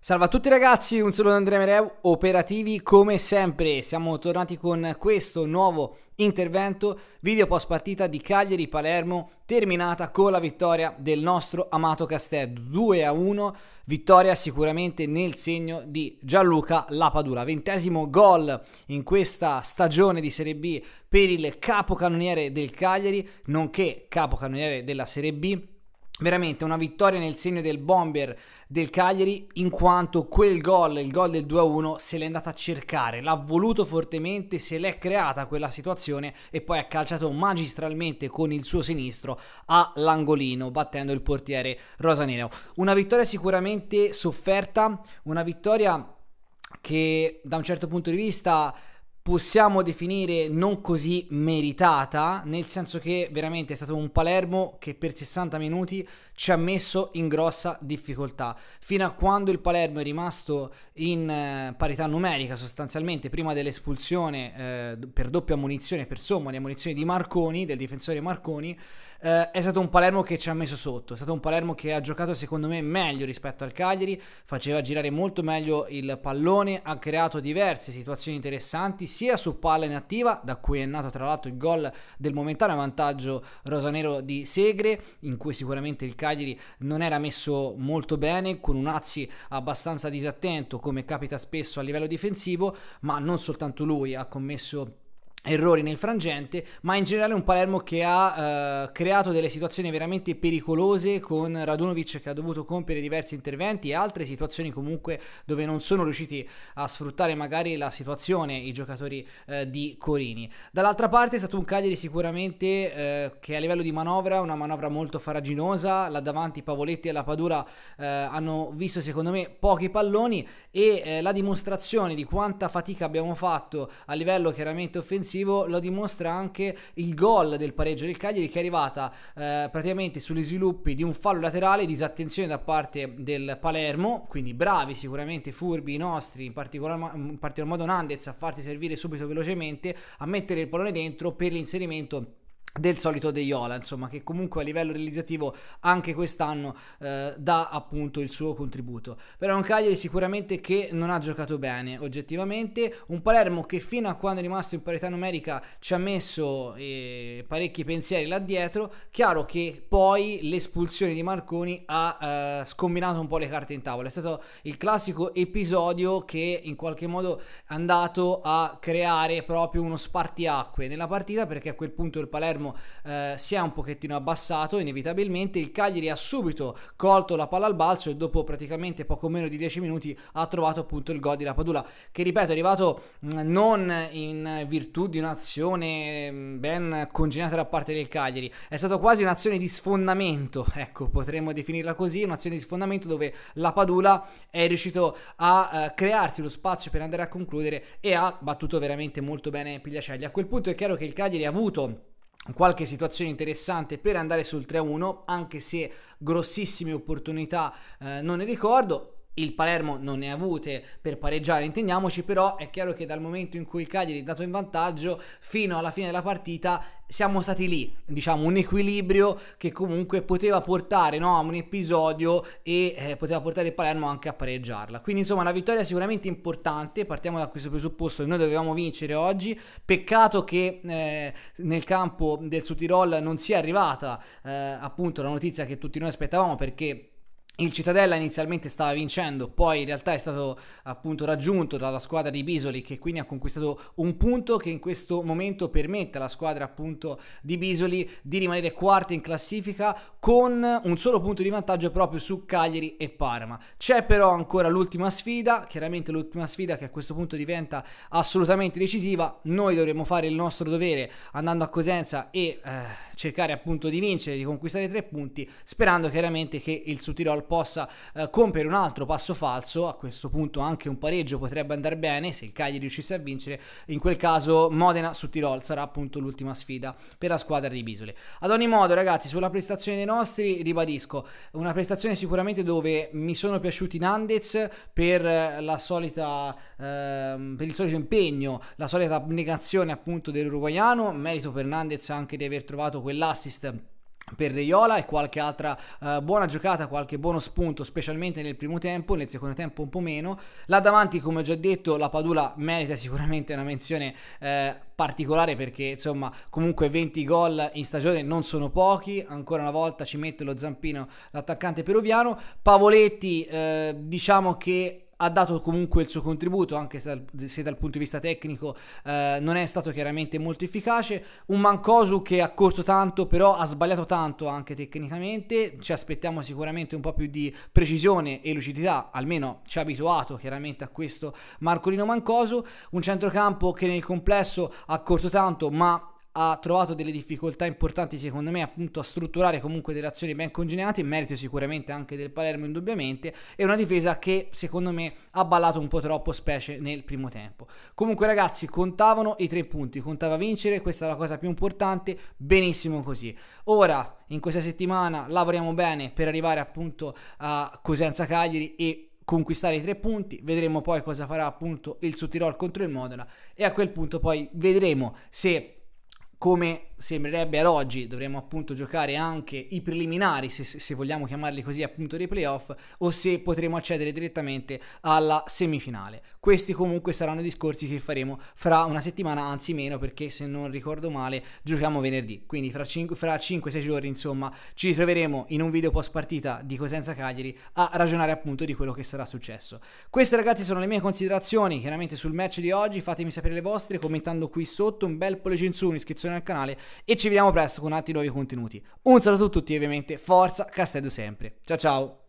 Salve a tutti ragazzi, un saluto da Andrea Mereu, operativi come sempre, siamo tornati con questo nuovo intervento, video post partita di Cagliari-Palermo, terminata con la vittoria del nostro amato Castello, 2 a 1, vittoria sicuramente nel segno di Gianluca Lapadula, ventesimo gol in questa stagione di Serie B per il capocannoniere del Cagliari, nonché capocannoniere della Serie B, veramente una vittoria nel segno del bomber del Cagliari in quanto quel gol, il gol del 2-1 se l'è andata a cercare, l'ha voluto fortemente, se l'è creata quella situazione e poi ha calciato magistralmente con il suo sinistro all'angolino battendo il portiere Rosanero. Una vittoria sicuramente sofferta, una vittoria che da un certo punto di vista possiamo definire non così meritata, nel senso che veramente è stato un Palermo che per 60 minuti ci ha messo in grossa difficoltà. Fino a quando il Palermo è rimasto in eh, parità numerica, sostanzialmente prima dell'espulsione eh, per doppia munizione, per somma di amunizioni di Marconi, del difensore Marconi, eh, è stato un Palermo che ci ha messo sotto, è stato un Palermo che ha giocato secondo me meglio rispetto al Cagliari, faceva girare molto meglio il pallone, ha creato diverse situazioni interessanti sia su palla inattiva, da cui è nato tra l'altro il gol del momentaneo vantaggio rosanero di Segre, in cui sicuramente il Cagliari non era messo molto bene, con un Azzi abbastanza disattento come capita spesso a livello difensivo, ma non soltanto lui ha commesso errori nel frangente, ma in generale un Palermo che ha eh, creato delle situazioni veramente pericolose con Radunovic che ha dovuto compiere diversi interventi e altre situazioni comunque dove non sono riusciti a sfruttare magari la situazione i giocatori eh, di Corini. Dall'altra parte è stato un Cagliari sicuramente eh, che a livello di manovra, una manovra molto faraginosa, là davanti Pavoletti e la Padura eh, hanno visto secondo me pochi palloni e eh, la dimostrazione di quanta fatica abbiamo fatto a livello chiaramente offensivo offensivo lo dimostra anche il gol del pareggio del Cagliari che è arrivata eh, praticamente sugli sviluppi di un fallo laterale, disattenzione da parte del Palermo, quindi bravi sicuramente furbi i nostri, in particolar, in particolar modo Nandez a farsi servire subito velocemente, a mettere il pallone dentro per l'inserimento del solito De Iola, insomma, che comunque a livello realizzativo anche quest'anno eh, dà appunto il suo contributo. Però un Cagliari sicuramente che non ha giocato bene oggettivamente, un Palermo che fino a quando è rimasto in parità numerica ci ha messo eh, parecchi pensieri là dietro, chiaro che poi l'espulsione di Marconi ha eh, scombinato un po' le carte in tavola, è stato il classico episodio che in qualche modo è andato a creare proprio uno spartiacque nella partita perché a quel punto il Palermo Palermo eh, si è un pochettino abbassato inevitabilmente, il Cagliari ha subito colto la palla al balzo e dopo praticamente poco meno di 10 minuti ha trovato appunto il gol di Lapadula che ripeto è arrivato mh, mm, non in virtù di un'azione mm, ben congegnata da parte del Cagliari, è stata quasi un'azione di sfondamento, ecco potremmo definirla così, un'azione di sfondamento dove la Padula è riuscito a uh, crearsi lo spazio per andare a concludere e ha battuto veramente molto bene Pigliacelli. A quel punto è chiaro che il Cagliari ha avuto qualche situazione interessante per andare sul 3-1, anche se grossissime opportunità eh, non ne ricordo il Palermo non ne ha avute per pareggiare, intendiamoci, però è chiaro che dal momento in cui il Cagliari è dato in vantaggio fino alla fine della partita siamo stati lì, diciamo un equilibrio che comunque poteva portare no, a un episodio e eh, poteva portare il Palermo anche a pareggiarla. Quindi insomma una vittoria sicuramente importante, partiamo da questo presupposto che noi dovevamo vincere oggi, peccato che eh, nel campo del Sud non sia arrivata eh, appunto la notizia che tutti noi aspettavamo perché il Cittadella inizialmente stava vincendo, poi in realtà è stato appunto raggiunto dalla squadra di Bisoli che quindi ha conquistato un punto che in questo momento permette alla squadra appunto di Bisoli di rimanere quarta in classifica con un solo punto di vantaggio proprio su Cagliari e Parma. C'è però ancora l'ultima sfida, chiaramente l'ultima sfida che a questo punto diventa assolutamente decisiva. Noi dovremo fare il nostro dovere andando a Cosenza e eh, cercare appunto di vincere, di conquistare tre punti, sperando chiaramente che il Sud possa eh, compiere un altro passo falso, a questo punto anche un pareggio potrebbe andare bene se il Cagliari riuscisse a vincere, in quel caso Modena su Tirol sarà appunto l'ultima sfida per la squadra di Bisoli. Ad ogni modo ragazzi sulla prestazione dei nostri ribadisco, una prestazione sicuramente dove mi sono piaciuti Nandez per la solita eh, per il solito impegno, la solita abnegazione appunto dell'uruguaiano, merito per Nandez anche di aver trovato quell'assist per Deiola e qualche altra uh, buona giocata, qualche buono spunto, specialmente nel primo tempo, nel secondo tempo un po' meno. Là davanti, come ho già detto, la Padula merita sicuramente una menzione eh, particolare perché insomma comunque 20 gol in stagione non sono pochi, ancora una volta ci mette lo zampino l'attaccante peruviano. Pavoletti eh, diciamo che ha dato comunque il suo contributo, anche se dal, se dal punto di vista tecnico eh, non è stato chiaramente molto efficace. Un Mancosu che ha corso tanto, però ha sbagliato tanto anche tecnicamente. Ci aspettiamo sicuramente un po' più di precisione e lucidità, almeno ci ha abituato chiaramente a questo Marcolino Mancosu. Un centrocampo che nel complesso ha corso tanto, ma ha trovato delle difficoltà importanti secondo me appunto a strutturare comunque delle azioni ben congeniate, merito sicuramente anche del Palermo indubbiamente, e una difesa che secondo me ha ballato un po' troppo specie nel primo tempo. Comunque ragazzi contavano i tre punti, contava vincere, questa è la cosa più importante, benissimo così. Ora in questa settimana lavoriamo bene per arrivare appunto a Cosenza Cagliari e conquistare i tre punti, vedremo poi cosa farà appunto il Sottirol contro il Modena e a quel punto poi vedremo se come sembrerebbe ad oggi dovremmo appunto giocare anche i preliminari, se, se, vogliamo chiamarli così, appunto dei playoff, o se potremo accedere direttamente alla semifinale. Questi comunque saranno discorsi che faremo fra una settimana, anzi meno, perché se non ricordo male giochiamo venerdì, quindi fra, cin- fra 5-6 giorni insomma ci ritroveremo in un video post partita di Cosenza Cagliari a ragionare appunto di quello che sarà successo. Queste ragazzi sono le mie considerazioni chiaramente sul match di oggi, fatemi sapere le vostre commentando qui sotto, un bel pollice in su, un'iscrizione al canale e ci vediamo presto con altri nuovi contenuti. Un saluto a tutti ovviamente forza Castello sempre. Ciao ciao!